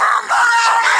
Somebody!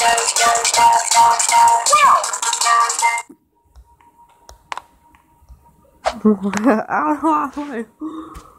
I don't know.